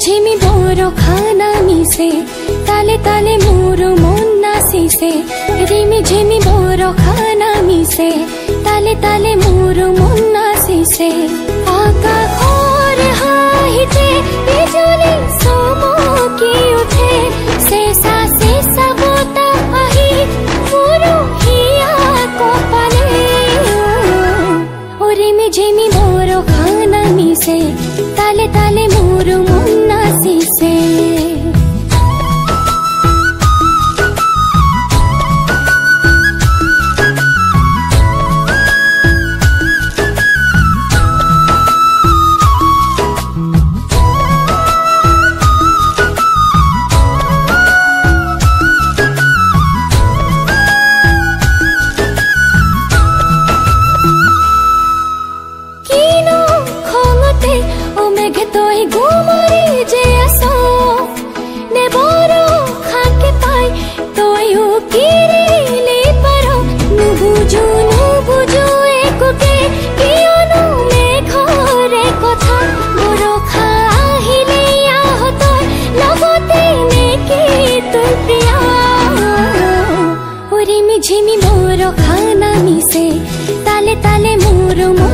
ঝিমি বড় খানা মিশে, তালে তালে মোর মন নাচিছে রিমি ঝিমি বড় খানা মিশে, তালে তালে মোর মন না abrumó